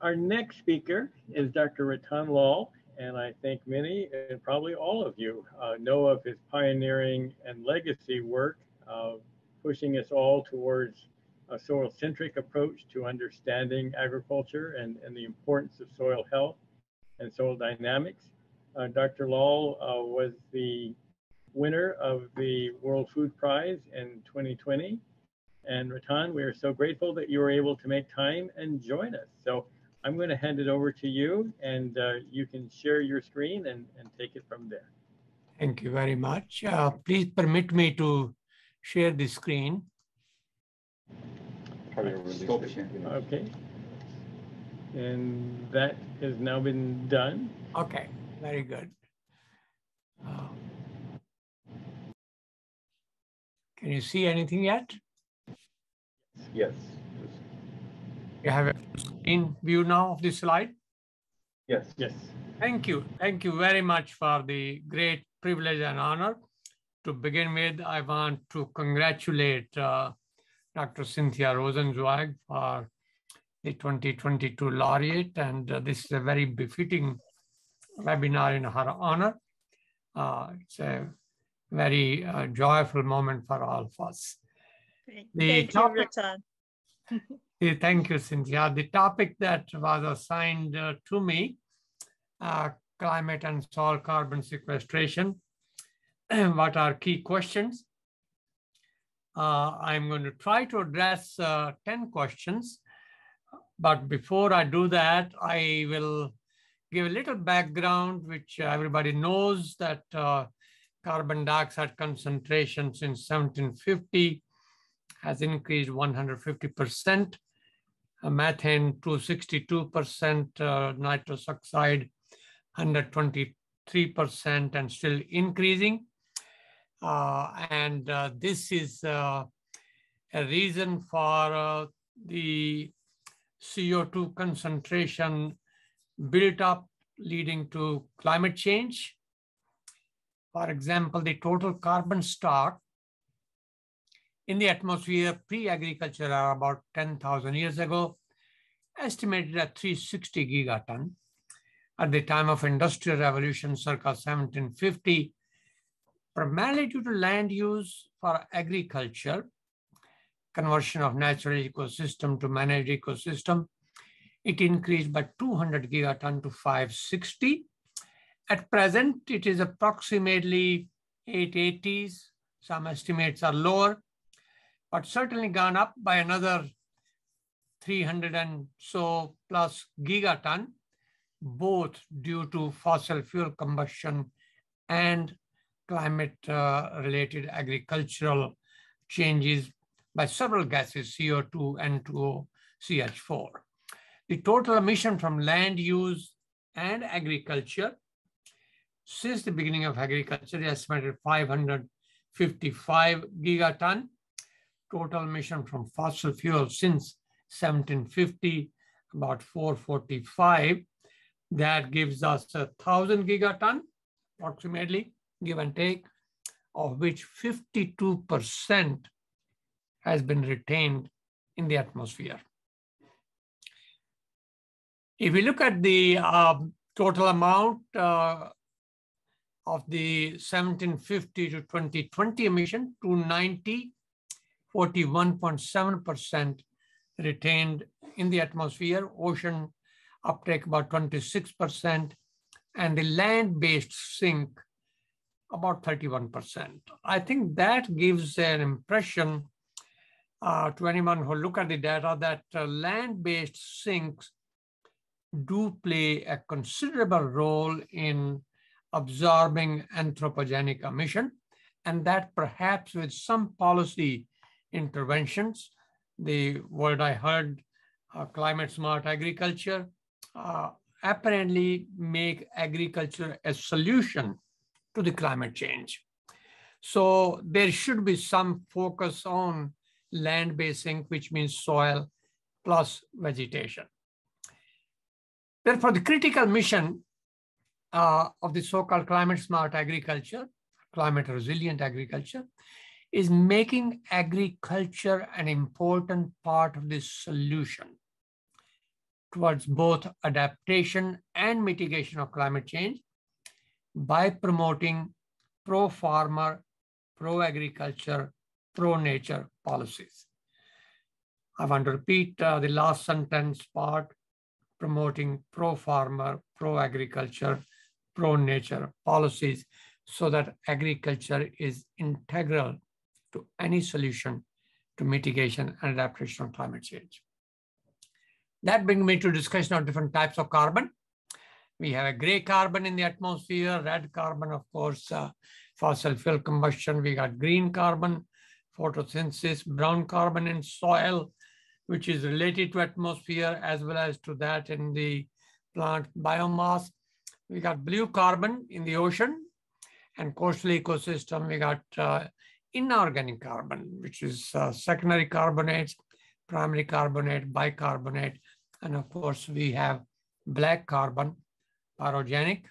our next speaker is Dr. Rattan Lal, and I think many and probably all of you uh, know of his pioneering and legacy work, uh, pushing us all towards a soil-centric approach to understanding agriculture and, and the importance of soil health and soil dynamics. Uh, Dr. Lal uh, was the winner of the World Food Prize in 2020. And Rattan, we are so grateful that you were able to make time and join us. So I'm going to hand it over to you and uh, you can share your screen and, and take it from there. Thank you very much. Uh, please permit me to share the screen. Okay. And that has now been done. Okay, very good. Uh, can you see anything yet? Yes. You have a screen view now of the slide? Yes. Yes. Thank you. Thank you very much for the great privilege and honor. To begin with, I want to congratulate uh, Dr. Cynthia Rosenzweig for the 2022 laureate, and uh, this is a very befitting webinar in her honor. Uh, it's a very uh, joyful moment for all of us. The Thank topic, you, Thank you, Cynthia. The topic that was assigned uh, to me, uh, climate and soil carbon sequestration. what are key questions? Uh, I'm going to try to address uh, 10 questions. But before I do that, I will give a little background, which everybody knows that uh, carbon dioxide concentration since 1750 has increased 150%, uh, methane to 62%, uh, nitrous oxide 123% and still increasing. Uh, and uh, this is uh, a reason for the CO2 concentration built up leading to climate change. For example, the total carbon stock in the atmosphere pre-agriculture are about 10,000 years ago, estimated at 360 gigaton. At the time of industrial revolution, circa 1750, primarily due to land use for agriculture, conversion of natural ecosystem to managed ecosystem, it increased by 200 gigaton to 560. At present, it is approximately 880s. Some estimates are lower but certainly gone up by another 300 and so plus gigaton, both due to fossil fuel combustion and climate uh, related agricultural changes by several gases, CO2, N2O, CH4. The total emission from land use and agriculture since the beginning of agriculture estimated 555 gigaton total emission from fossil fuels since 1750, about 445. That gives us a thousand gigaton, approximately, give and take, of which 52% has been retained in the atmosphere. If we look at the uh, total amount uh, of the 1750 to 2020 emission, 290 41.7% retained in the atmosphere, ocean uptake about 26%, and the land-based sink about 31%. I think that gives an impression uh, to anyone who look at the data that uh, land-based sinks do play a considerable role in absorbing anthropogenic emission, and that perhaps with some policy interventions. The word I heard, uh, climate smart agriculture, uh, apparently make agriculture a solution to the climate change. So there should be some focus on land basing, which means soil plus vegetation. Therefore, the critical mission uh, of the so-called climate smart agriculture, climate resilient agriculture, is making agriculture an important part of the solution. towards both adaptation and mitigation of climate change by promoting pro-farmer, pro-agriculture, pro-nature policies. I want to repeat uh, the last sentence part, promoting pro-farmer, pro-agriculture, pro-nature policies so that agriculture is integral to any solution to mitigation and adaptation of climate change. That brings me to discussion of different types of carbon. We have a gray carbon in the atmosphere, red carbon, of course, uh, fossil fuel combustion. We got green carbon, photosynthesis, brown carbon in soil, which is related to atmosphere as well as to that in the plant biomass. We got blue carbon in the ocean and coastal ecosystem. We got uh, inorganic carbon, which is uh, secondary carbonates, primary carbonate, bicarbonate, and of course we have black carbon, pyrogenic,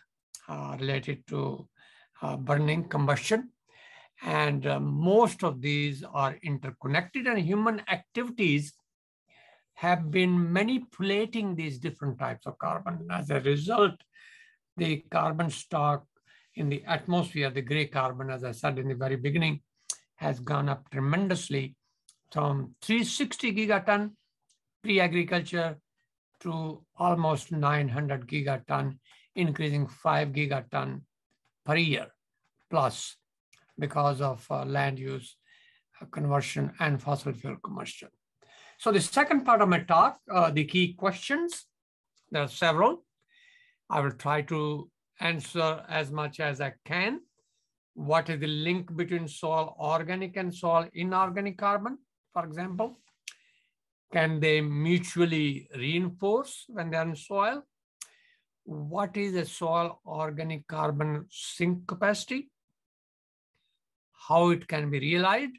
uh, related to uh, burning combustion. And uh, most of these are interconnected and human activities have been manipulating these different types of carbon. As a result, the carbon stock in the atmosphere, the gray carbon, as I said in the very beginning, has gone up tremendously from 360 gigaton pre-agriculture to almost 900 gigaton, increasing 5 gigaton per year plus because of uh, land use uh, conversion and fossil fuel combustion. So the second part of my talk, uh, the key questions, there are several. I will try to answer as much as I can. What is the link between soil organic and soil inorganic carbon, for example? Can they mutually reinforce when they're in soil? What is a soil organic carbon sink capacity? How it can be realized?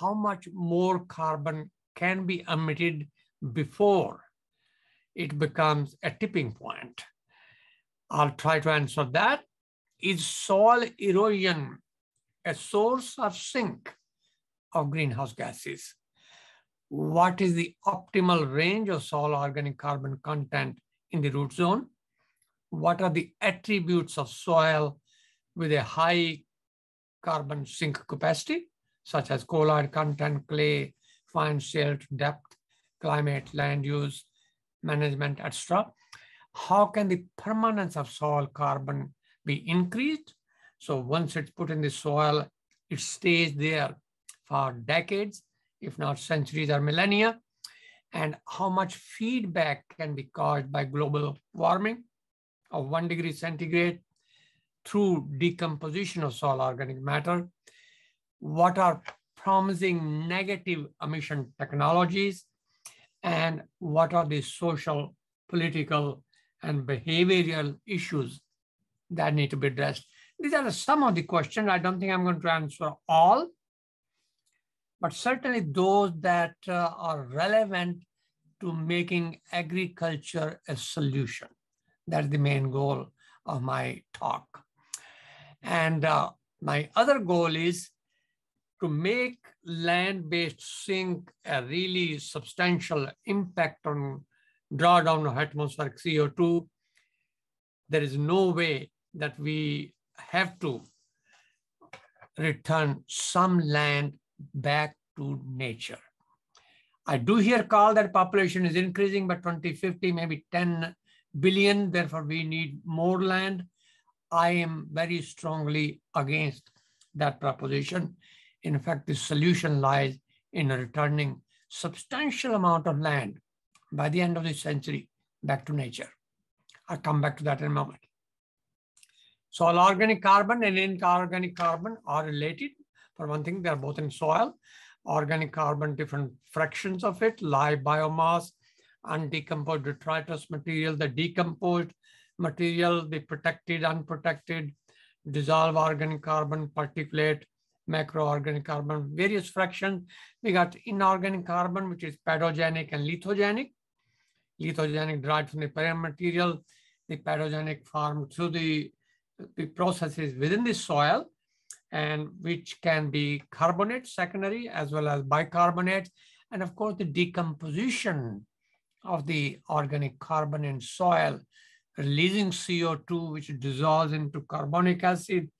How much more carbon can be emitted before it becomes a tipping point? I'll try to answer that. Is soil erosion a source or sink of greenhouse gases? What is the optimal range of soil organic carbon content in the root zone? What are the attributes of soil with a high carbon sink capacity, such as colloid content, clay, fine silt, depth, climate, land use, management, etc how can the permanence of soil carbon be increased? So once it's put in the soil, it stays there for decades, if not centuries or millennia. And how much feedback can be caused by global warming of one degree centigrade through decomposition of soil organic matter? What are promising negative emission technologies? And what are the social, political, and behavioral issues that need to be addressed. These are some of the questions. I don't think I'm going to answer all, but certainly those that uh, are relevant to making agriculture a solution. That's the main goal of my talk. And uh, my other goal is to make land-based sink a really substantial impact on drawdown of atmospheric CO2, there is no way that we have to return some land back to nature. I do hear call that population is increasing by 2050, maybe 10 billion, therefore we need more land. I am very strongly against that proposition. In fact, the solution lies in returning substantial amount of land by the end of this century back to nature. I'll come back to that in a moment. So all organic carbon and inorganic carbon are related. For one thing, they're both in soil. Organic carbon, different fractions of it, live biomass, undecomposed detritus material, the decomposed material, the protected, unprotected, dissolved organic carbon, particulate, macroorganic carbon, various fractions. We got inorganic carbon, which is pedogenic and lithogenic lithogenic derived from the parent material, the pedogenic formed through the, the processes within the soil, and which can be carbonate secondary as well as bicarbonate. And of course, the decomposition of the organic carbon in soil, releasing CO2, which dissolves into carbonic acid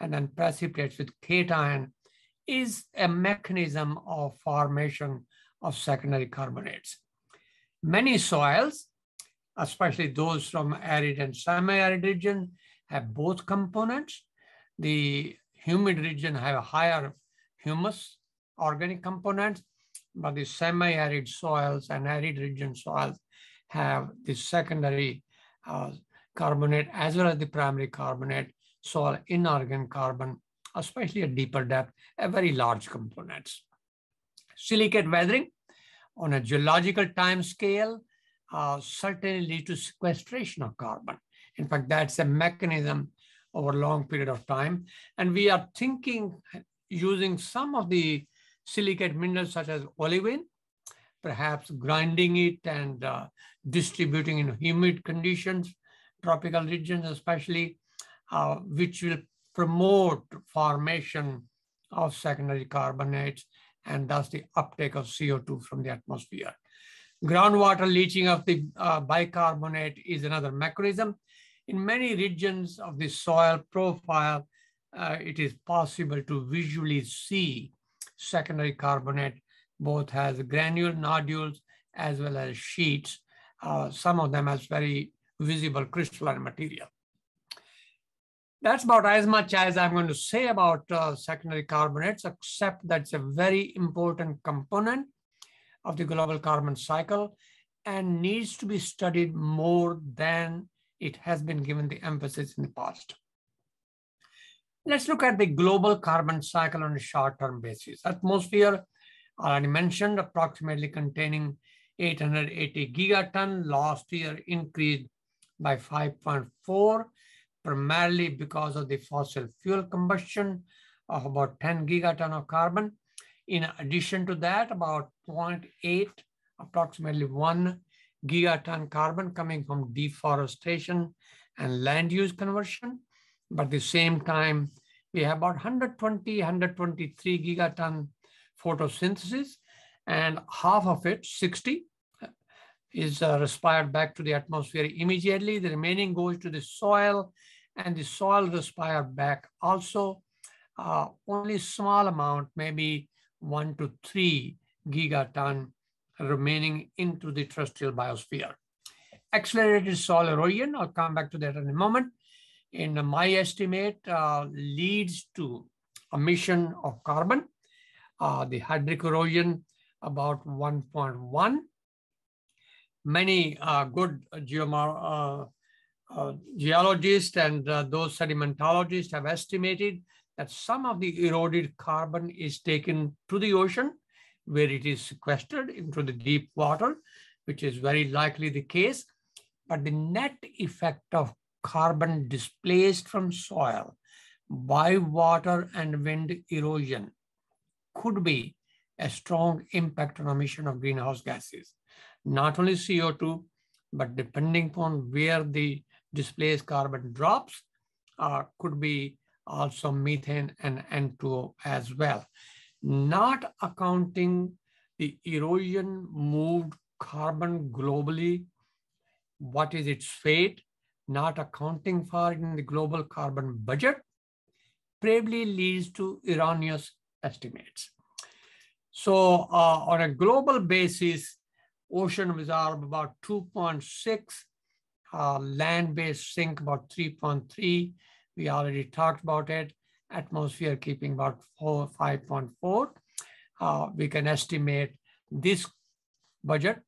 and then precipitates with cation, is a mechanism of formation of secondary carbonates. Many soils, especially those from arid and semi-arid region, have both components. The humid region have a higher humus organic components, but the semi-arid soils and arid region soils have the secondary uh, carbonate as well as the primary carbonate, soil inorganic carbon, especially at deeper depth, a very large components. Silicate weathering on a geological time scale uh, certainly lead to sequestration of carbon. In fact, that's a mechanism over a long period of time. And we are thinking using some of the silicate minerals such as olivine, perhaps grinding it and uh, distributing in humid conditions, tropical regions especially, uh, which will promote formation of secondary carbonates and thus the uptake of CO2 from the atmosphere. Groundwater leaching of the uh, bicarbonate is another mechanism. In many regions of the soil profile, uh, it is possible to visually see secondary carbonate, both as granule nodules as well as sheets. Uh, some of them as very visible crystalline material. That's about as much as I'm going to say about uh, secondary carbonates, except that's a very important component of the global carbon cycle and needs to be studied more than it has been given the emphasis in the past. Let's look at the global carbon cycle on a short-term basis. Atmosphere, already mentioned, approximately containing 880 gigaton. Last year increased by 5.4, primarily because of the fossil fuel combustion of about 10 gigaton of carbon. In addition to that, about 0.8, approximately one gigaton carbon coming from deforestation and land use conversion. But at the same time, we have about 120, 123 gigaton photosynthesis, and half of it, 60, is uh, respired back to the atmosphere immediately. The remaining goes to the soil, and the soil respired back also. Uh, only small amount, maybe one to three gigaton remaining into the terrestrial biosphere. Accelerated soil erosion, I'll come back to that in a moment, in my estimate, uh, leads to emission of carbon. Uh, the hydric erosion about 1.1. Many uh, good uh, uh, geologists and uh, those sedimentologists have estimated that some of the eroded carbon is taken to the ocean where it is sequestered into the deep water, which is very likely the case. But the net effect of carbon displaced from soil by water and wind erosion could be a strong impact on emission of greenhouse gases. Not only CO2, but depending upon where the displaced carbon drops, uh, could be also methane and N2O as well. Not accounting the erosion moved carbon globally, what is its fate, not accounting for in the global carbon budget probably leads to erroneous estimates. So uh, on a global basis, ocean absorb about 2.6, uh, land-based sink about 3.3. We already talked about it. Atmosphere keeping about 4, 5.4. Uh, we can estimate this budget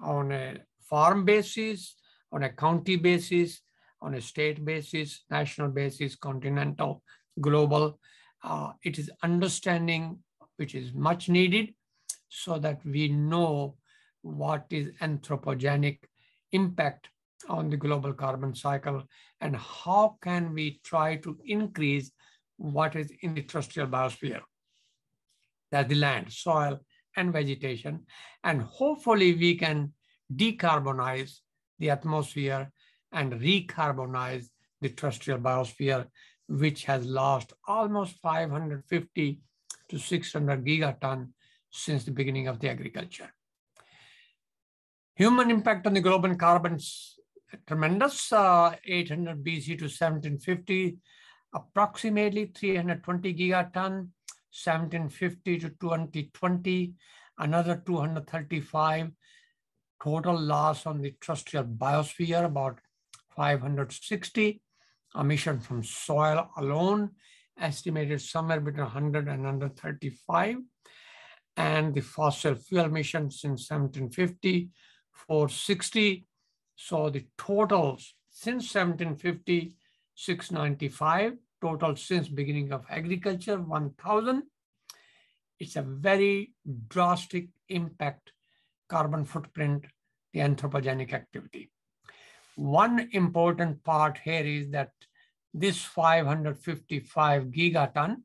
on a farm basis on a county basis, on a state basis, national basis, continental, global. Uh, it is understanding which is much needed so that we know what is anthropogenic impact on the global carbon cycle and how can we try to increase what is in the terrestrial biosphere. That's the land, soil, and vegetation. And hopefully we can decarbonize the atmosphere and recarbonize the terrestrial biosphere, which has lost almost 550 to 600 gigaton since the beginning of the agriculture. Human impact on the global carbon's tremendous, uh, 800 BC to 1750, approximately 320 gigaton, 1750 to 2020, another 235. Total loss on the terrestrial biosphere, about 560. Emission from soil alone, estimated somewhere between 100 and 135. And the fossil fuel emissions since 1750, 460. So the totals since 1750, 695. Total since beginning of agriculture, 1000. It's a very drastic impact, carbon footprint, the anthropogenic activity. One important part here is that this 555 gigaton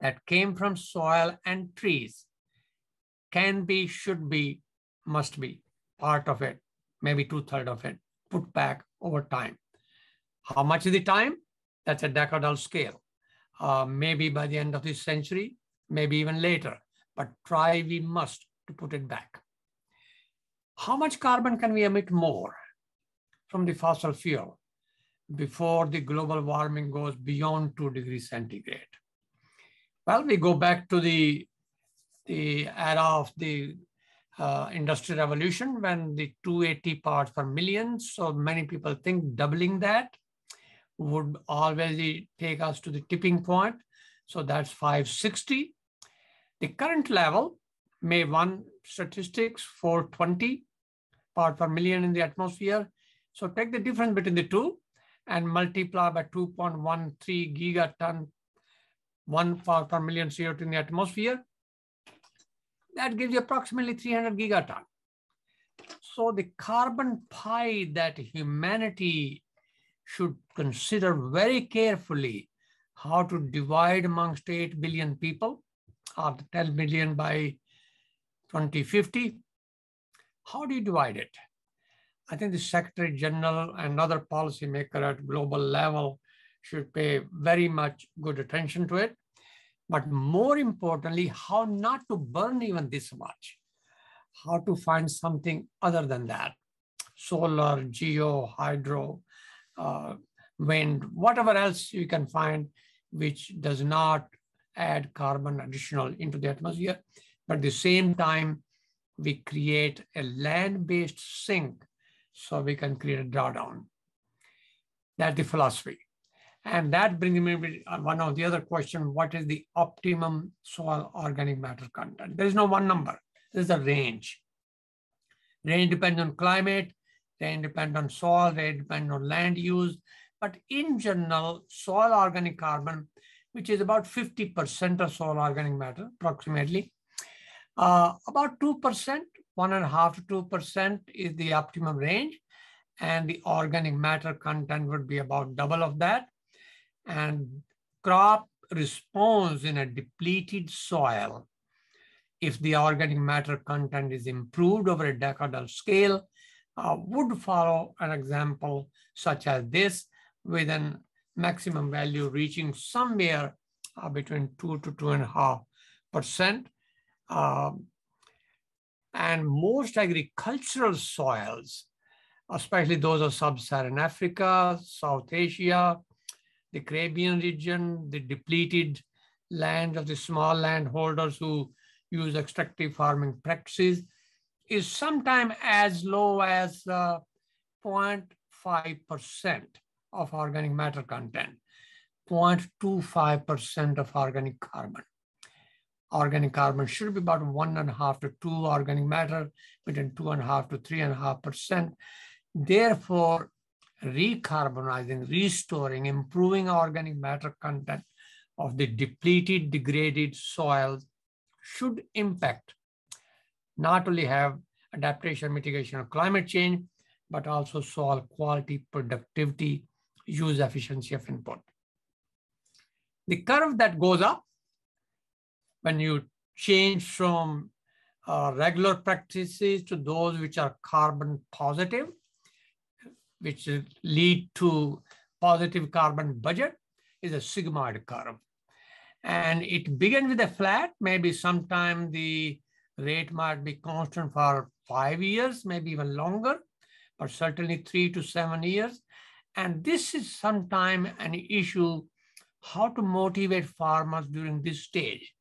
that came from soil and trees can be, should be, must be part of it, maybe two thirds of it, put back over time. How much is the time? That's a decadal scale. Uh, maybe by the end of this century, maybe even later, but try we must to put it back. How much carbon can we emit more from the fossil fuel? before the global warming goes beyond 2 degrees centigrade? Well, we go back to the, the era of the uh, industrial revolution when the 280 parts per million, so many people think doubling that would already take us to the tipping point. So that's 560. The current level, May 1 statistics, 420 part per million in the atmosphere. So take the difference between the two and multiply by 2.13 gigaton, one part per million CO2 in the atmosphere, that gives you approximately 300 gigaton. So the carbon pie that humanity should consider very carefully how to divide amongst 8 billion people or 10 billion by 2050. How do you divide it? I think the Secretary General and other policymaker at global level should pay very much good attention to it. But more importantly, how not to burn even this much, how to find something other than that. Solar, geo, hydro, Uh, wind, whatever else you can find, which does not add carbon additional into the atmosphere. But at the same time, we create a land-based sink so we can create a drawdown. That's the philosophy. And that brings me to uh, one of the other question, what is the optimum soil organic matter content? There is no one number, there's a range. Range depends on climate, range depend on soil, they depend on land use. But in general, soil organic carbon, which is about 50% of soil organic matter, approximately, uh, about 2% one and a half to two percent is the optimum range, and the organic matter content would be about double of that. And crop responds in a depleted soil if the organic matter content is improved over a decadal scale, uh, would follow an example such as this with a maximum value reaching somewhere uh, between two to two and a half percent. Uh, and most agricultural soils, especially those of sub-Saharan Africa, South Asia, the Caribbean region, the depleted land of the small landholders who use extractive farming practices, is sometimes as low as uh, 0.5% of organic matter content, 0.25% of organic carbon organic carbon should be about one and a half to two organic matter, between two and a half to three and a half percent. Therefore, recarbonizing, restoring, improving organic matter content of the depleted, degraded soils should impact, not only have adaptation, mitigation of climate change, but also soil quality, productivity, use efficiency of input. The curve that goes up when you change from uh, regular practices to those which are carbon positive, which lead to positive carbon budget, is a sigmoid curve. And it begins with a flat, maybe sometime the rate might be constant for five years, maybe even longer, but certainly three to seven years. And this is sometimes an issue, how to motivate farmers during this stage.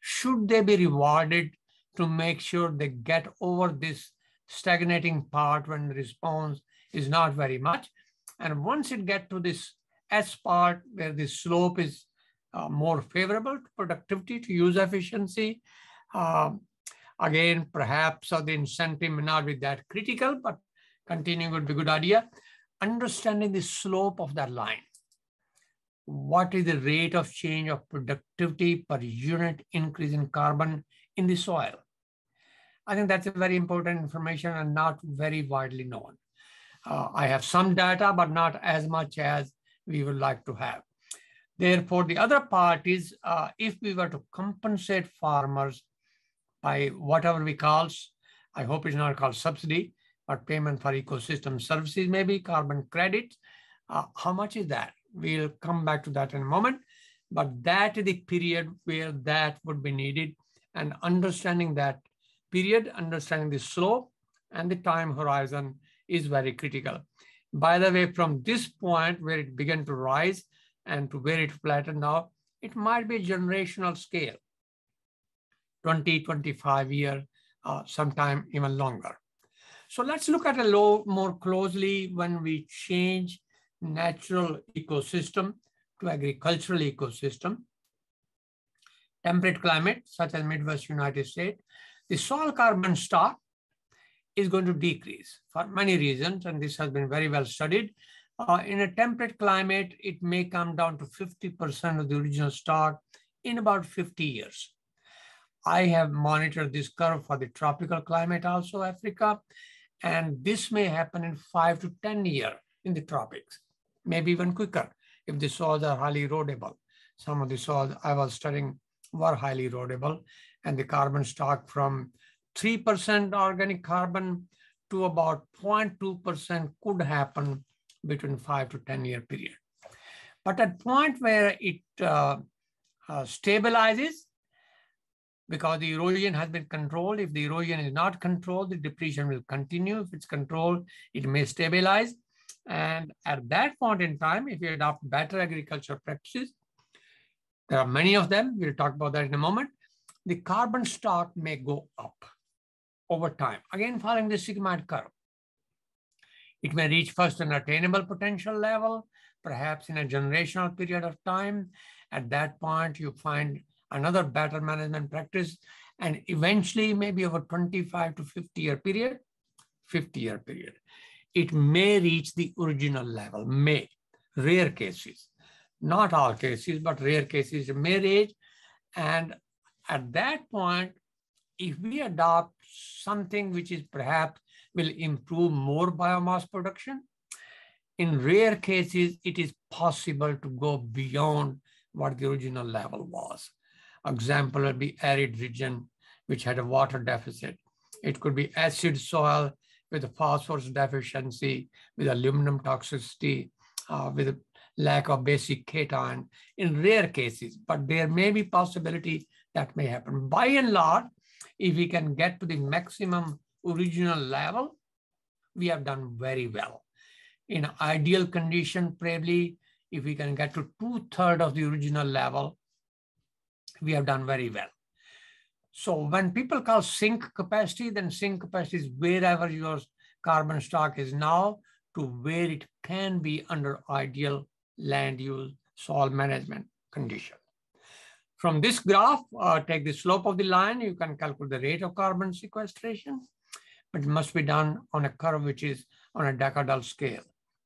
Should they be rewarded to make sure they get over this stagnating part when the response is not very much? And once it get to this S part where the slope is uh, more favorable to productivity, to use efficiency, uh, again, perhaps uh, the incentive may not be that critical, but continuing would be a good idea. Understanding the slope of that line. What is the rate of change of productivity per unit increase in carbon in the soil? I think that's a very important information and not very widely known. Uh, I have some data, but not as much as we would like to have. Therefore, the other part is uh, if we were to compensate farmers by whatever we call, I hope it's not called subsidy, but payment for ecosystem services, maybe carbon credits. Uh, how much is that? We'll come back to that in a moment. But that is the period where that would be needed and understanding that period, understanding the slope and the time horizon is very critical. By the way, from this point where it began to rise and to where it flattened out, it might be a generational scale, 20, 25 year, uh, sometime even longer. So let's look at a little more closely when we change natural ecosystem to agricultural ecosystem. Temperate climate, such as Midwest United States, the soil carbon stock is going to decrease for many reasons, and this has been very well studied. Uh, in a temperate climate, it may come down to 50% of the original stock in about 50 years. I have monitored this curve for the tropical climate also, Africa, and this may happen in five to 10 year in the tropics, maybe even quicker if the soils are highly erodible. Some of the soils I was studying were highly erodible, and the carbon stock from 3% organic carbon to about 0.2% could happen between five to 10 year period. But at point where it uh, uh, stabilizes, because the erosion has been controlled. If the erosion is not controlled, the depletion will continue. If it's controlled, it may stabilize. And at that point in time, if you adopt better agriculture practices, there are many of them, we'll talk about that in a moment, the carbon stock may go up over time. Again, following the sigmoid curve. It may reach first an attainable potential level, perhaps in a generational period of time. At that point, you find another better management practice, and eventually, maybe over 25 to 50 year period, 50 year period, it may reach the original level, may, rare cases. Not all cases, but rare cases may reach. And at that point, if we adopt something which is perhaps will improve more biomass production, in rare cases, it is possible to go beyond what the original level was. Example would be arid region, which had a water deficit. It could be acid soil with a phosphorus deficiency, with aluminum toxicity, uh, with lack of basic cation in rare cases, but there may be possibility that may happen. By and large, if we can get to the maximum original level, we have done very well. In ideal condition, probably if we can get to two third of the original level, we have done very well. So when people call sink capacity, then sink capacity is wherever your carbon stock is now to where it can be under ideal land use soil management condition. From this graph, uh, take the slope of the line, you can calculate the rate of carbon sequestration, but it must be done on a curve which is on a decadal scale,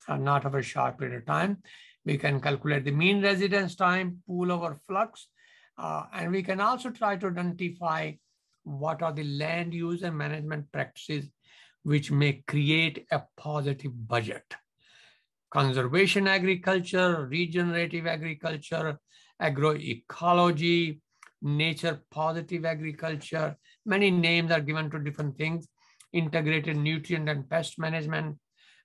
not over a short period of time. We can calculate the mean residence time, pool over flux, uh, and we can also try to identify what are the land use and management practices which may create a positive budget. Conservation agriculture, regenerative agriculture, agroecology, nature positive agriculture. Many names are given to different things. Integrated nutrient and pest management.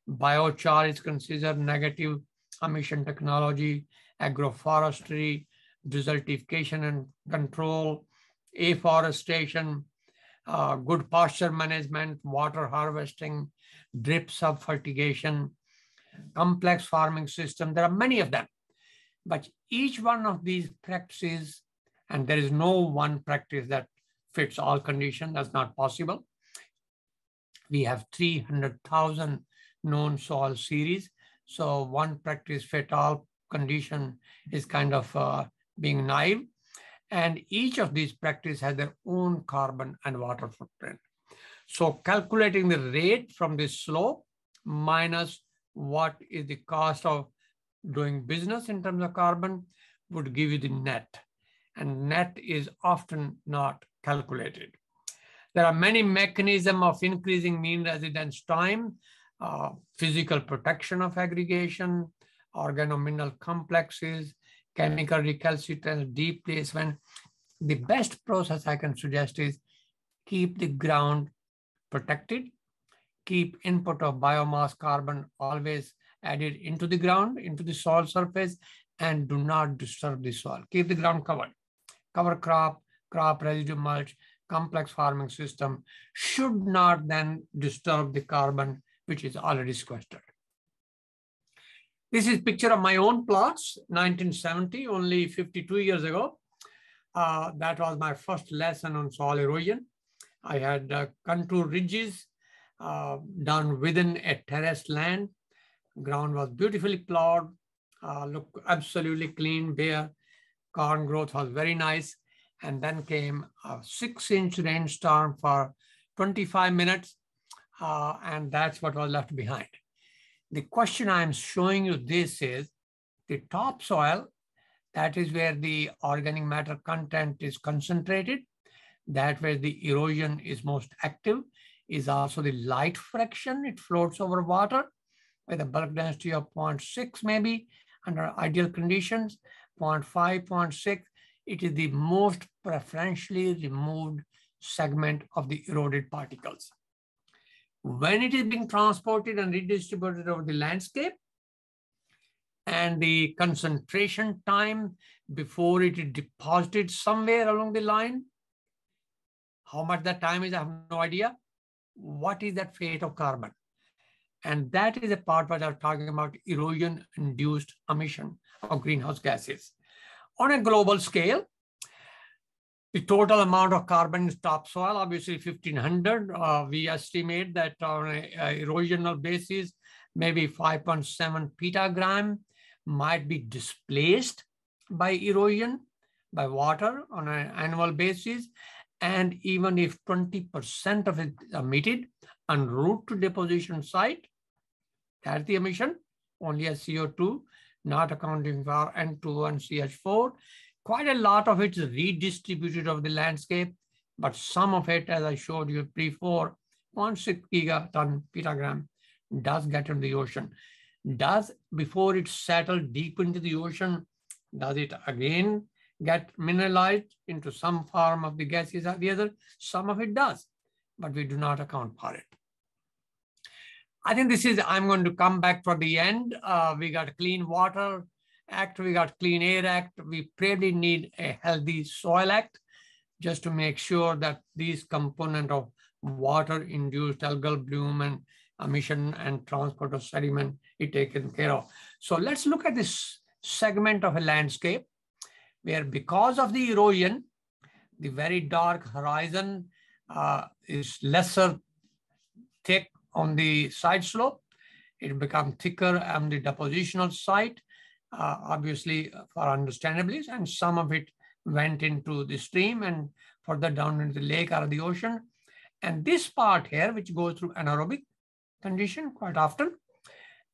Biochar is considered negative emission technology, agroforestry, desertification and control, afforestation, uh, good pasture management, water harvesting, drip sub-fertigation, complex farming system. There are many of them. But each one of these practices, and there is no one practice that fits all conditions, that's not possible. We have 300,000 known soil series. So one practice fit all condition is kind of uh, being naive. And each of these practices has their own carbon and water footprint. So calculating the rate from this slope minus what is the cost of doing business in terms of carbon would give you the net. And net is often not calculated. There are many mechanisms of increasing mean residence time, uh, physical protection of aggregation, organomineral complexes, chemical recalcitrance, deep placement. The best process I can suggest is keep the ground protected, keep input of biomass carbon always added into the ground, into the soil surface, and do not disturb the soil. Keep the ground covered. Cover crop, crop residue mulch, complex farming system should not then disturb the carbon which is already sequestered. This is picture of my own plots, 1970, only 52 years ago. Uh, that was my first lesson on soil erosion. I had uh, contour ridges uh, done within a terraced land. Ground was beautifully plowed, uh, looked absolutely clean, bare. Corn growth was very nice. And then came a six inch rainstorm for 25 minutes. Uh, and that's what was left behind. The question I'm showing you this is the topsoil, that is where the organic matter content is concentrated. That where the erosion is most active is also the light fraction. It floats over water with a bulk density of 0.6 maybe under ideal conditions, 0.5, 0.6. It is the most preferentially removed segment of the eroded particles. When it is being transported and redistributed over the landscape, and the concentration time before it is deposited somewhere along the line, how much that time is, I have no idea. What is that fate of carbon? And that is a part where I'm talking about erosion-induced emission of greenhouse gases. On a global scale, the total amount of carbon in topsoil, obviously 1500. Uh, we estimate that on a, a erosional basis, maybe 5.7 petagram might be displaced by erosion, by water on an annual basis. And even if 20% of it is emitted en route to deposition site, that's the emission, only as CO2, not accounting for N2 and CH4. Quite a lot of it is redistributed over the landscape, but some of it, as I showed you before, 0.6 gigaton petagram does get into the ocean. Does, before it settles deep into the ocean, does it again get mineralized into some form of the gases or the other? Some of it does, but we do not account for it. I think this is, I'm going to come back for the end. Uh, we got Clean Water Act, we got Clean Air Act. We probably need a Healthy Soil Act just to make sure that these component of water-induced algal bloom and emission and transport of sediment is taken care of. So let's look at this segment of a landscape where because of the erosion, the very dark horizon uh, is lesser thick on the side slope. It becomes thicker on the depositional site, uh, obviously for understandably, and some of it went into the stream and further down into the lake or the ocean. And this part here, which goes through anaerobic condition quite often,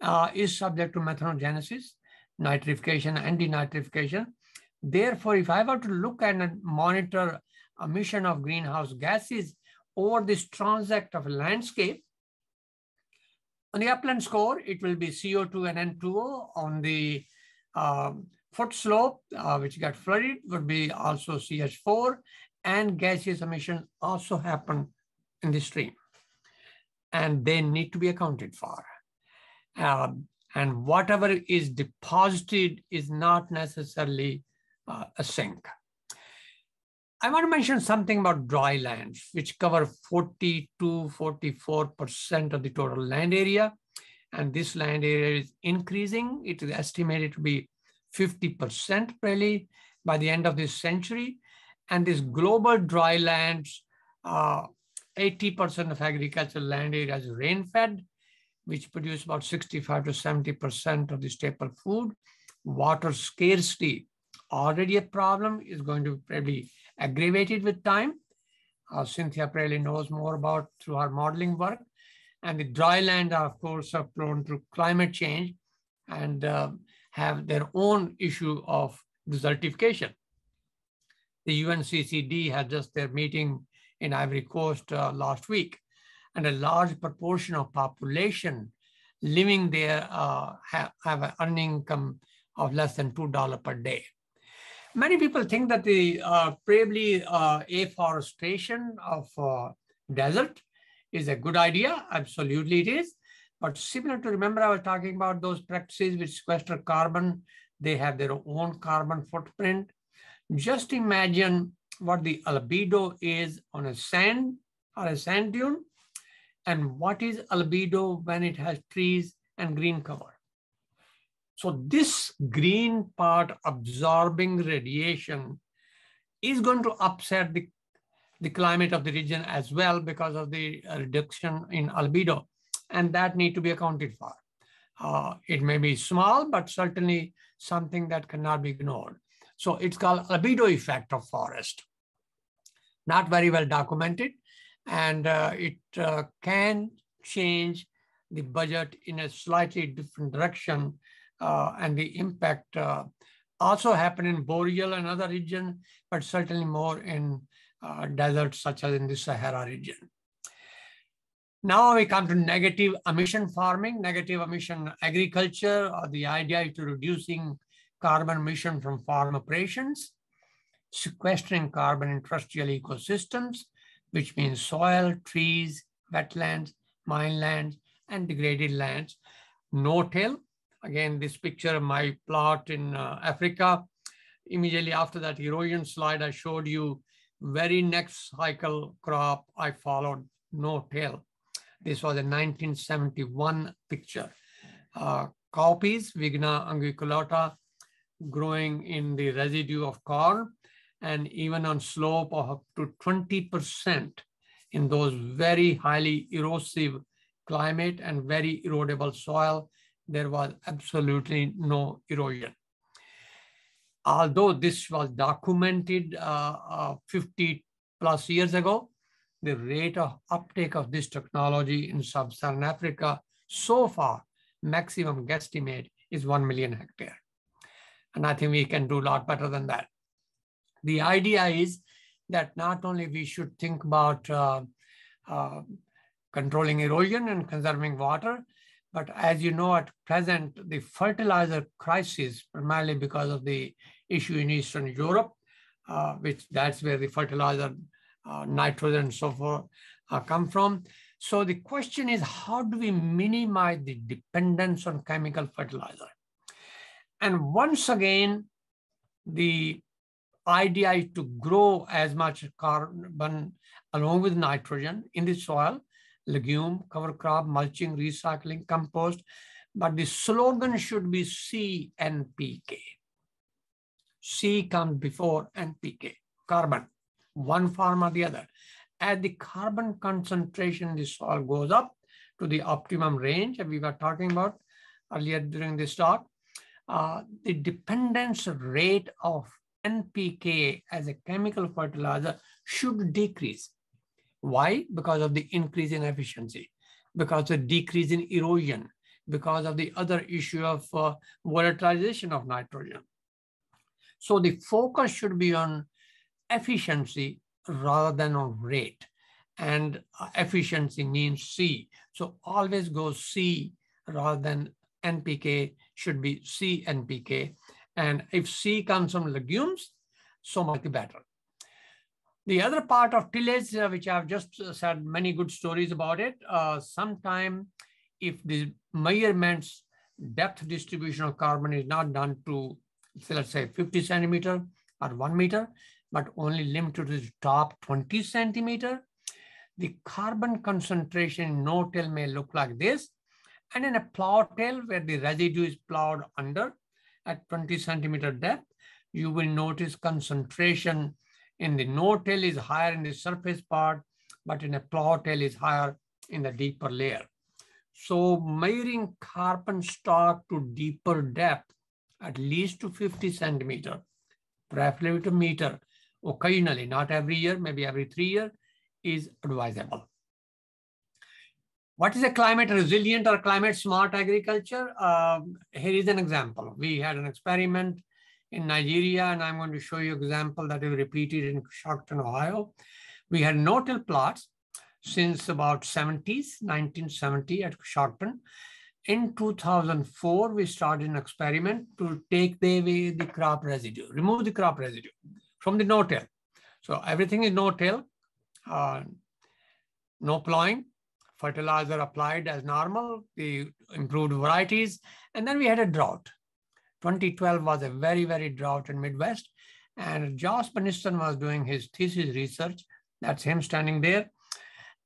uh, is subject to methanogenesis, nitrification, and denitrification. Therefore, if I were to look and monitor emission of greenhouse gases over this transect of landscape, on the upland score, it will be CO2 and N2O. On the um, foot slope, uh, which got flooded, would be also CH4 and gaseous emission also happen in the stream. And they need to be accounted for. Um, and whatever is deposited is not necessarily uh, a sink. I want to mention something about dry lands, which cover 40 to 44% of the total land area. And this land area is increasing. It is estimated to be 50% really by the end of this century. And this global dry lands, 80% uh, of agricultural land area is rain-fed, which produce about 65 to 70% of the staple food. Water scarcity, already a problem, is going to probably aggravated with time. Uh, Cynthia probably knows more about through her modeling work. And the dry land, of course, are prone to climate change and uh, have their own issue of desertification. The UNCCD had just their meeting in Ivory Coast uh, last week, and a large proportion of population living there uh, have, have an earning income of less than $2 per day. Many people think that the uh, probably uh, afforestation of uh, desert is a good idea. Absolutely it is. But similar to, remember I was talking about those practices which sequester carbon, they have their own carbon footprint. Just imagine what the albedo is on a sand or a sand dune and what is albedo when it has trees and green cover. So this green part absorbing radiation is going to upset the, the climate of the region as well because of the reduction in albedo, and that need to be accounted for. Uh, it may be small, but certainly something that cannot be ignored. So it's called albedo effect of forest. Not very well documented, and uh, it uh, can change the budget in a slightly different direction uh, and the impact uh, also happen in boreal and other regions, but certainly more in uh, deserts such as in the Sahara region. Now we come to negative emission farming, negative emission agriculture. Uh, the idea is to reducing carbon emission from farm operations, sequestering carbon in terrestrial ecosystems, which means soil, trees, wetlands, mine lands, and degraded lands. No-till, Again, this picture of my plot in uh, Africa. Immediately after that erosion slide, I showed you very next cycle crop I followed no-till. This was a 1971 picture. Uh, cowpeas, Vigna unguiculata, growing in the residue of corn and even on slope of up to 20% in those very highly erosive climate and very erodible soil there was absolutely no erosion. Although this was documented uh, uh, 50 plus years ago, the rate of uptake of this technology in sub-Saharan Africa so far, maximum guesstimate is 1 million hectare. And I think we can do a lot better than that. The idea is that not only we should think about uh, uh, controlling erosion and conserving water, but as you know, at present, the fertilizer crisis, primarily because of the issue in Eastern Europe, uh, which that's where the fertilizer, uh, nitrogen and so forth uh, come from. So the question is, how do we minimize the dependence on chemical fertilizer? And once again, the idea is to grow as much carbon along with nitrogen in the soil legume, cover crop, mulching, recycling, compost. But the slogan should be CNPK. C comes before NPK, carbon, one form or the other. As the carbon concentration in the soil goes up to the optimum range we were talking about earlier during this talk, uh, the dependence rate of NPK as a chemical fertilizer should decrease. Why? Because of the increase in efficiency, because of decrease in erosion, because of the other issue of uh, volatilization of nitrogen. So the focus should be on efficiency rather than on rate. And uh, efficiency means C. So always go C rather than NPK should be C NPK. And if C comes from legumes, so much better. The other part of tillage, uh, which I've just uh, said many good stories about it, uh, sometime if the measurements depth distribution of carbon is not done to, let's say 50 centimeter or one meter, but only limited to the top 20 centimeter, the carbon concentration in no-till may look like this. And in a plow till where the residue is plowed under at 20 centimeter depth, you will notice concentration in the no-till is higher in the surface part, but in a plow till is higher in the deeper layer. So measuring carbon stock to deeper depth, at least to 50 centimeter, preferably to meter, occasionally, not every year, maybe every three year, is advisable. What is a climate resilient or climate smart agriculture? Uh, here is an example. We had an experiment in Nigeria, and I'm going to show you example that is repeated in Coshocton, Ohio. We had no-till plots since about 70s, 1970 at Coshocton. In 2004, we started an experiment to take away the crop residue, remove the crop residue from the no-till. So everything is no-till, uh, no plowing, fertilizer applied as normal, the improved varieties, and then we had a drought. 2012 was a very, very drought in Midwest, and Josh Beniston was doing his thesis research. That's him standing there.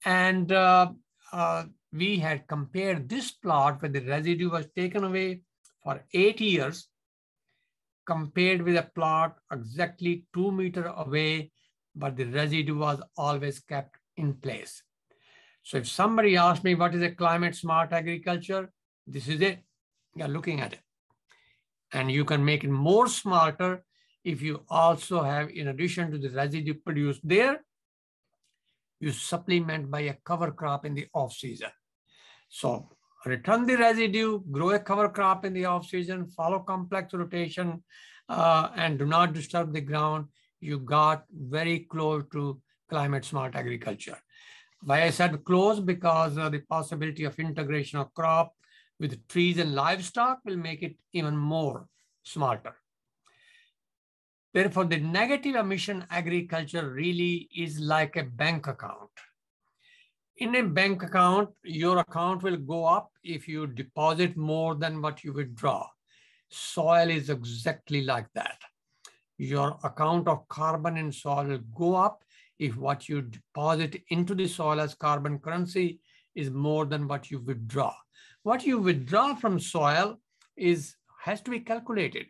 And uh, uh, we had compared this plot where the residue was taken away for eight years compared with a plot exactly two meter away, but the residue was always kept in place. So if somebody asks me what is a climate smart agriculture, this is it. You're looking at it. And you can make it more smarter if you also have, in addition to the residue produced there, you supplement by a cover crop in the off season. So return the residue, grow a cover crop in the off season, follow complex rotation, uh, and do not disturb the ground. You got very close to climate smart agriculture. Why I said close because uh, the possibility of integration of crop with trees and livestock will make it even more smarter. Therefore, the negative emission agriculture really is like a bank account. In a bank account, your account will go up if you deposit more than what you withdraw. Soil is exactly like that. Your account of carbon in soil will go up if what you deposit into the soil as carbon currency is more than what you withdraw. What you withdraw from soil is has to be calculated.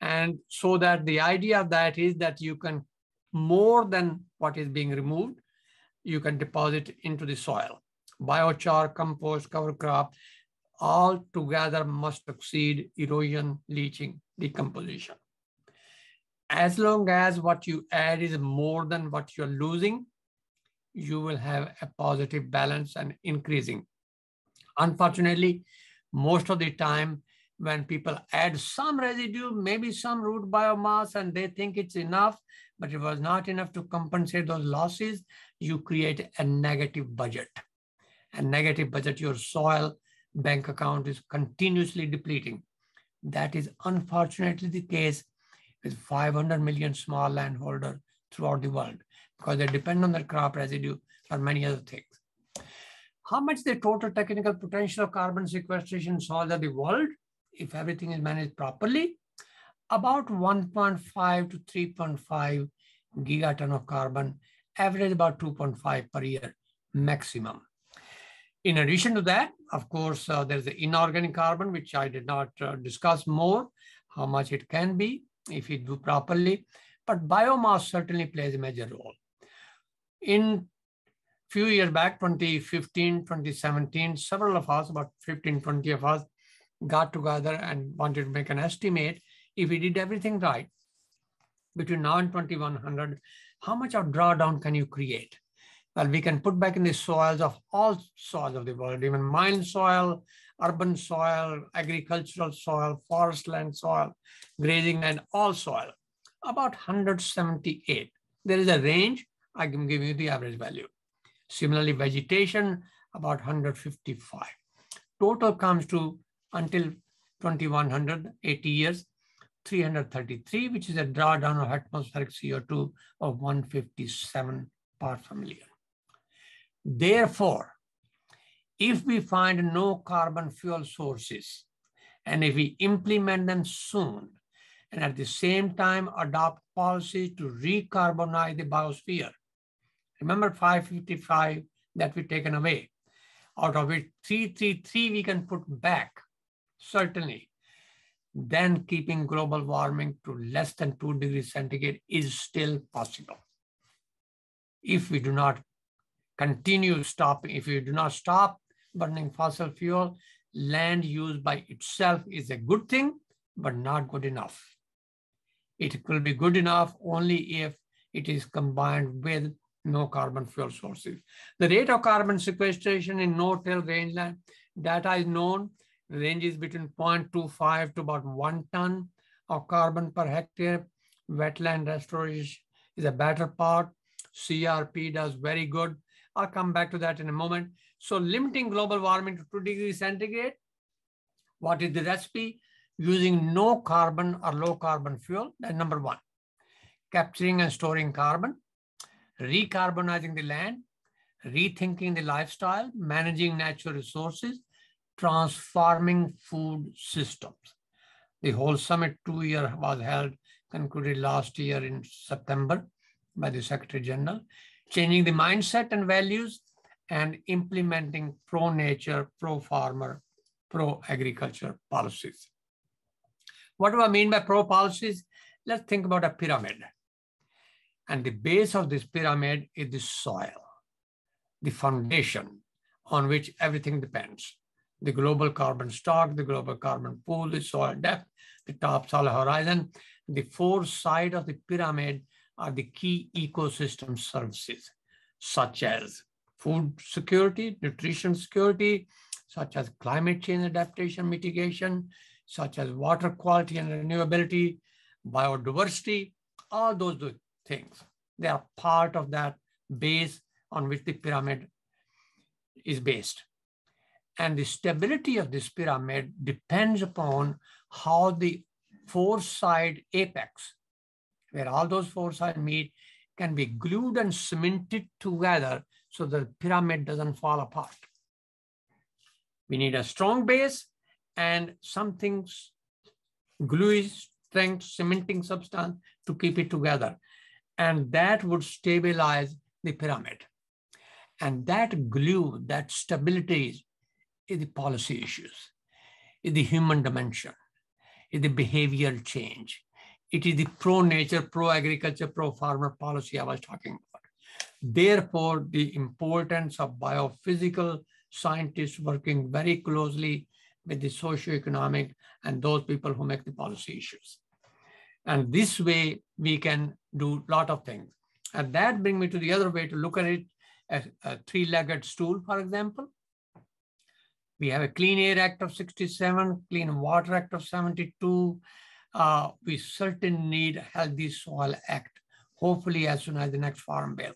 And so that the idea of that is that you can more than what is being removed, you can deposit into the soil. Biochar, compost, cover crop, all together must exceed erosion, leaching, decomposition. As long as what you add is more than what you're losing, you will have a positive balance and increasing. Unfortunately, most of the time, when people add some residue, maybe some root biomass, and they think it's enough, but it was not enough to compensate those losses, you create a negative budget. A negative budget, your soil bank account is continuously depleting. That is unfortunately the case with 500 million small landholder throughout the world because they depend on their crop residue for many other things. How much the total technical potential of carbon sequestration soil of the world if everything is managed properly, about 1.5 to 3.5 gigaton of carbon, average about 2.5 per year maximum. In addition to that, of course, uh, there's the inorganic carbon, which I did not uh, discuss more, how much it can be if you do properly, but biomass certainly plays a major role. In few years back, 2015, 2017, several of us, about 15, 20 of us, got together and wanted to make an estimate if we did everything right between now and 2100 how much of drawdown can you create? Well we can put back in the soils of all soils of the world even mine soil urban soil agricultural soil forest land soil grazing land all soil. About 178 there is a range i can give you the average value. Similarly vegetation about 155 total comes to until 2180 years, 333, which is a drawdown of atmospheric CO2 of 157 parts per million. Therefore, if we find no carbon fuel sources, and if we implement them soon, and at the same time adopt policies to recarbonize the biosphere. Remember 555 that we've taken away, out of which 333 we can put back, certainly. Then keeping global warming to less than two degrees centigrade is still possible. If we do not continue stopping, if we do not stop burning fossil fuel, land use by itself is a good thing, but not good enough. It will be good enough only if it is combined with no carbon fuel sources. The rate of carbon sequestration in no-till rangeland data is known, ranges between 0.25 to about one ton of carbon per hectare. Wetland restoration is a better part. CRP does very good. I'll come back to that in a moment. So limiting global warming to 2 degrees centigrade. What is the recipe? Using no carbon or low carbon fuel, that's number one. Capturing and storing carbon, recarbonizing the land, rethinking the lifestyle, managing natural resources, transforming food systems. The whole summit two year was held, concluded last year in September by the Secretary General, changing the mindset and values and implementing pro-nature, pro-farmer, pro-agriculture policies. What do I mean by pro-policies? Let's think about a pyramid. And the base of this pyramid is the soil, the foundation on which everything depends. The global carbon stock, the global carbon pool, the soil depth, the top solar horizon. The four sides of the pyramid are the key ecosystem services, such as food security, nutrition security, such as climate change adaptation mitigation, such as water quality and renewability, biodiversity, all those things. They are part of that base on which the pyramid is based. And the stability of this pyramid depends upon how the four side apex, where all those four sides meet, can be glued and cemented together so the pyramid doesn't fall apart. We need a strong base and something gluey strength cementing substance to keep it together. And that would stabilize the pyramid. And that glue, that stability the policy issues, is the human dimension, is the behavioral change. It is the pro-nature, pro-agriculture, pro-farmer policy I was talking about. Therefore, the importance of biophysical scientists working very closely with the socioeconomic and those people who make the policy issues. And this way, we can do a lot of things. And that brings me to the other way to look at it as a three-legged stool, for example. We have a Clean Air Act of 67, Clean Water Act of 72. Uh, we certainly need a Healthy Soil Act, hopefully as soon as the next Farm Bill.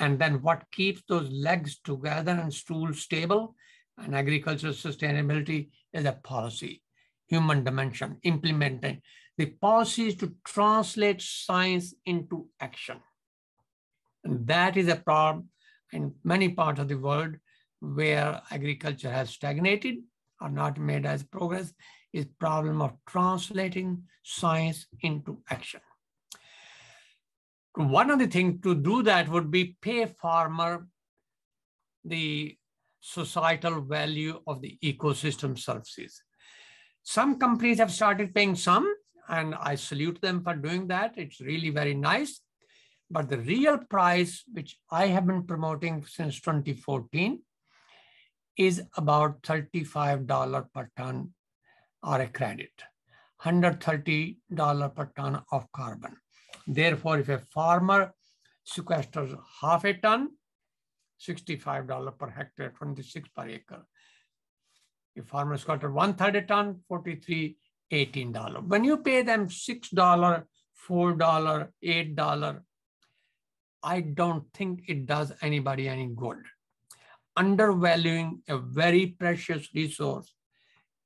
And then what keeps those legs together and stool stable and agricultural sustainability is a policy, human dimension, implementing. The policies to translate science into action. And that is a problem in many parts of the world where agriculture has stagnated or not made as progress is problem of translating science into action. One of the things to do that would be pay farmer the societal value of the ecosystem services. Some companies have started paying some, and I salute them for doing that. It's really very nice. But the real price, which I have been promoting since 2014, is about $35 per ton or a credit, $130 per ton of carbon. Therefore, if a farmer sequesters half a ton, $65 per hectare, 26 per acre. If farmer sequesters one third a ton, 43, $18. When you pay them $6, $4, $8, I don't think it does anybody any good. Undervaluing a very precious resource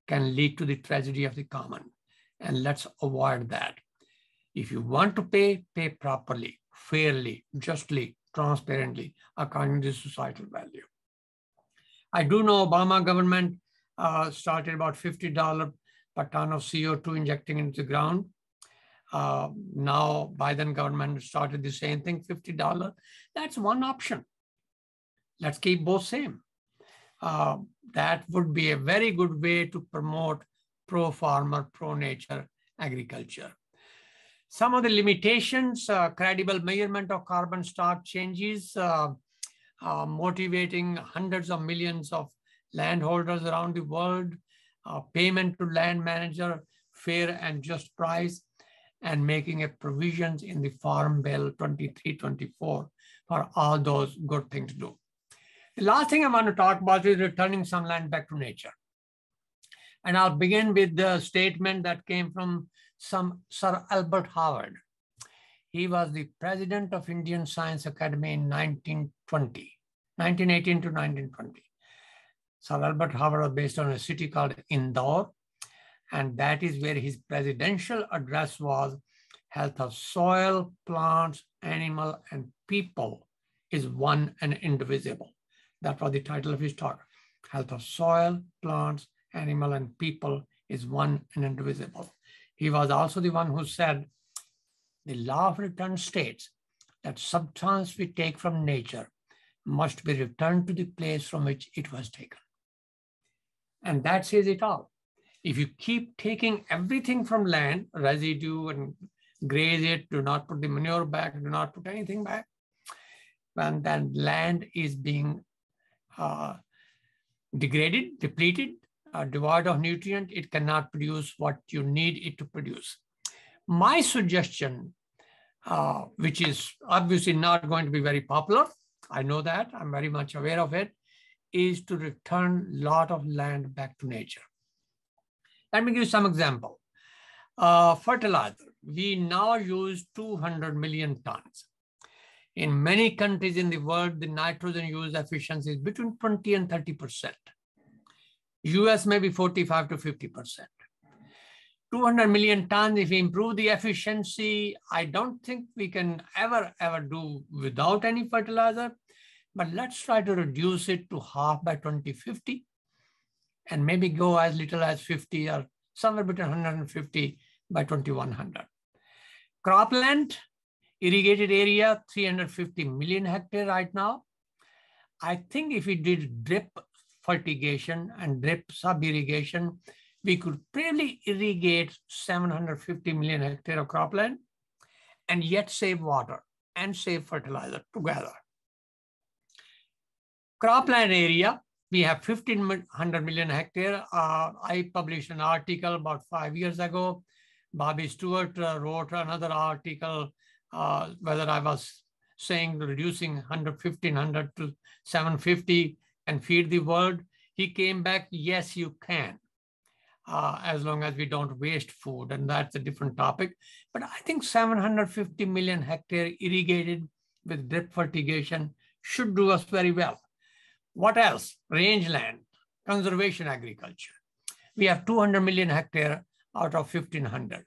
can lead to the tragedy of the common. And let's avoid that. If you want to pay, pay properly, fairly, justly, transparently, according to societal value. I do know Obama government uh, started about $50 per ton of CO2 injecting into the ground. Uh, now Biden government started the same thing, $50. That's one option. Let's keep both same. Uh, that would be a very good way to promote pro-farmer, pro-nature agriculture. Some of the limitations, uh, credible measurement of carbon stock changes, uh, uh, motivating hundreds of millions of landholders around the world, uh, payment to land manager, fair and just price, and making a provisions in the Farm Bill 2324 for all those good things to do. The last thing I want to talk about is returning some land back to nature. And I'll begin with the statement that came from some Sir Albert Howard. He was the president of Indian Science Academy in 1920, 1918 to 1920. Sir Albert Howard was based on a city called Indore, and that is where his presidential address was health of soil, plants, animal, and people is one and indivisible. That was the title of his talk. Health of soil, plants, animal, and people is one and indivisible. He was also the one who said, the law of return states that substance we take from nature must be returned to the place from which it was taken. And that says it all. If you keep taking everything from land, residue and graze it, do not put the manure back, do not put anything back, and then land is being uh, degraded, depleted, uh, devoid of nutrient, it cannot produce what you need it to produce. My suggestion, uh, which is obviously not going to be very popular, I know that, I'm very much aware of it, is to return a lot of land back to nature. Let me give you some example. Uh, fertilizer, we now use 200 million tons. In many countries in the world, the nitrogen use efficiency is between 20 and 30%. US maybe 45 to 50%. 200 million tons, if we improve the efficiency, I don't think we can ever, ever do without any fertilizer. But let's try to reduce it to half by 2050 and maybe go as little as 50 or somewhere between 150 by 2100. Cropland, irrigated area, 350 million hectare right now. I think if we did drip fertigation and drip sub-irrigation, we could probably irrigate 750 million hectare of cropland and yet save water and save fertilizer together. Cropland area, we have 1500 million hectare. Uh, I published an article about five years ago. Bobby Stewart uh, wrote another article uh, whether I was saying reducing 100, 1500 to 750 and feed the world. He came back, yes, you can, uh, as long as we don't waste food. And that's a different topic. But I think 750 million hectare irrigated with drip fertigation should do us very well. What else? Rangeland, conservation agriculture. We have 200 million hectare out of 1500.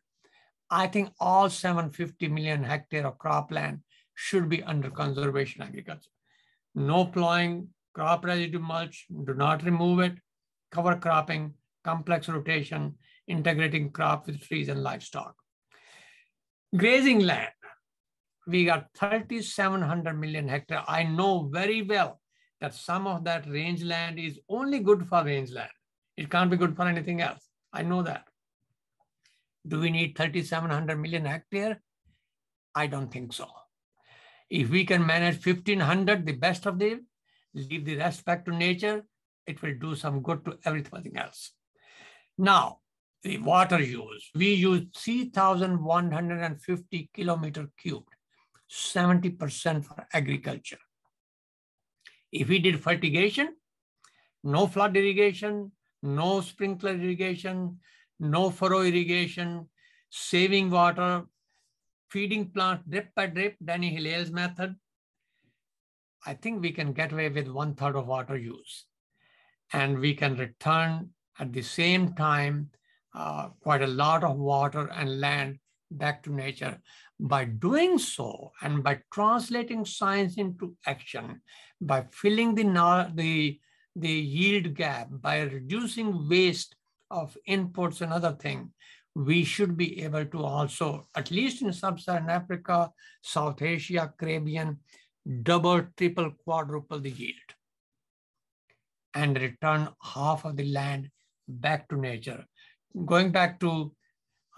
I think all 750 million hectare of cropland should be under conservation agriculture. No plowing, crop residue mulch, do not remove it, cover cropping, complex rotation, integrating crop with trees and livestock. Grazing land, we got 3,700 million hectare. I know very well that some of that rangeland is only good for rangeland. It can't be good for anything else. I know that. Do we need 3,700 million hectare? I don't think so. If we can manage 1,500, the best of them, leave the rest back to nature, it will do some good to everything else. Now, the water use. We use 3,150 kilometer cubed, 70% for agriculture. If we did fertigation, no flood irrigation, no sprinkler irrigation, no furrow irrigation, saving water, feeding plant drip by drip, Daniel Hillel's method, I think we can get away with one third of water use. And we can return at the same time uh, quite a lot of water and land back to nature. By doing so, and by translating science into action, by filling the, the, the yield gap, by reducing waste of inputs and other things, we should be able to also, at least in sub-Saharan Africa, South Asia, Caribbean, double, triple, quadruple the yield and return half of the land back to nature. Going back to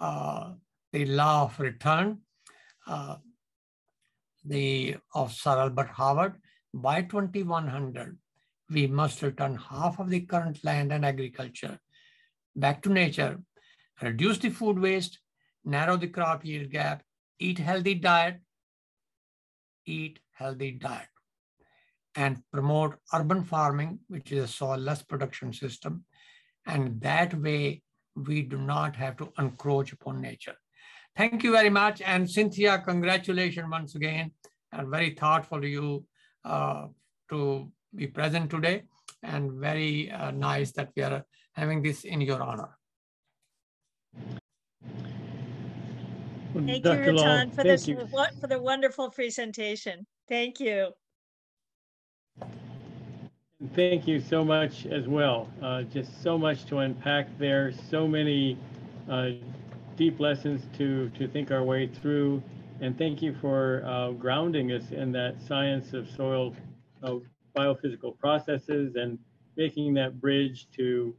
uh, the law of return, uh, the of Sir Albert Howard, by 2100, we must return half of the current land and agriculture back to nature, reduce the food waste, narrow the crop yield gap, eat healthy diet, eat healthy diet, and promote urban farming, which is a soil-less production system. And that way, we do not have to encroach upon nature. Thank you very much. And Cynthia, congratulations once again. And very thoughtful of you uh, to be present today and very uh, nice that we are having this in your honor. Thank Dr. you, Lal, Rattan, for thank this, you. what- for the wonderful presentation. Thank you. Thank you so much as well. Uh, just so much to unpack there, so many uh, deep lessons to, to think our way through. And thank you for uh, grounding us in that science of soil of biophysical processes and making that bridge to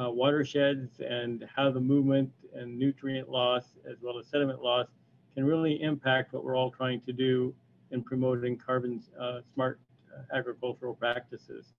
uh, watersheds and how the movement and nutrient loss as well as sediment loss can really impact what we're all trying to do in promoting carbon uh, smart uh, agricultural practices.